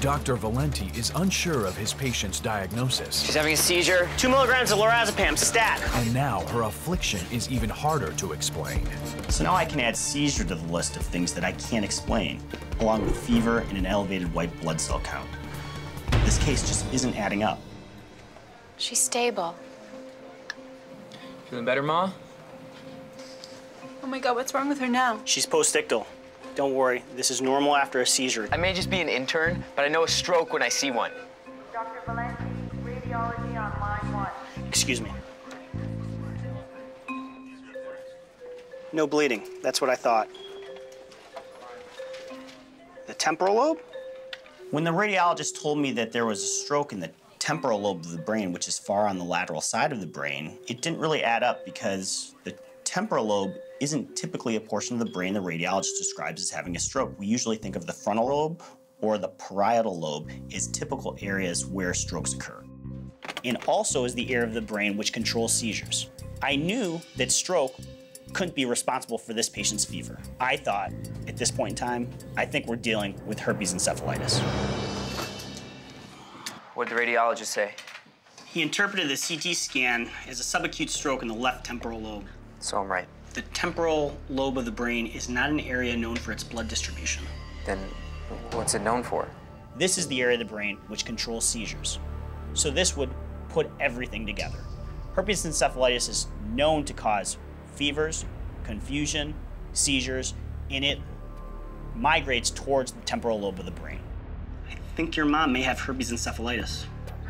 Dr. Valente is unsure of his patient's diagnosis. She's having a seizure. Two milligrams of lorazepam, stat. And now her affliction is even harder to explain. So now I can add seizure to the list of things that I can't explain, along with fever and an elevated white blood cell count. This case just isn't adding up. She's stable. Feeling better, Ma? Oh my god, what's wrong with her now? She's postictal. Don't worry, this is normal after a seizure. I may just be an intern, but I know a stroke when I see one. Dr. Valente, radiology on line one. Excuse me. No bleeding. That's what I thought. The temporal lobe? When the radiologist told me that there was a stroke in the temporal lobe of the brain, which is far on the lateral side of the brain, it didn't really add up because the temporal lobe isn't typically a portion of the brain the radiologist describes as having a stroke. We usually think of the frontal lobe or the parietal lobe as typical areas where strokes occur. And also is the area of the brain which controls seizures. I knew that stroke couldn't be responsible for this patient's fever. I thought, at this point in time, I think we're dealing with herpes encephalitis. What did the radiologist say? He interpreted the CT scan as a subacute stroke in the left temporal lobe. So I'm right. The temporal lobe of the brain is not an area known for its blood distribution. Then what's it known for? This is the area of the brain which controls seizures. So this would put everything together. Herpes encephalitis is known to cause fevers, confusion, seizures, and it migrates towards the temporal lobe of the brain. I think your mom may have herpes encephalitis.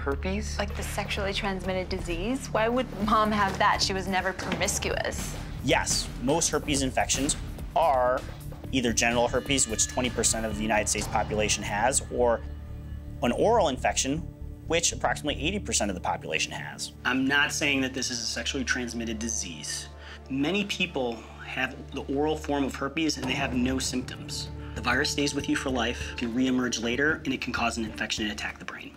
Herpes? Like the sexually transmitted disease? Why would mom have that? She was never promiscuous. Yes, most herpes infections are either genital herpes, which 20% of the United States population has, or an oral infection, which approximately 80% of the population has. I'm not saying that this is a sexually transmitted disease. Many people have the oral form of herpes and they have no symptoms. The virus stays with you for life, can reemerge later, and it can cause an infection and attack the brain.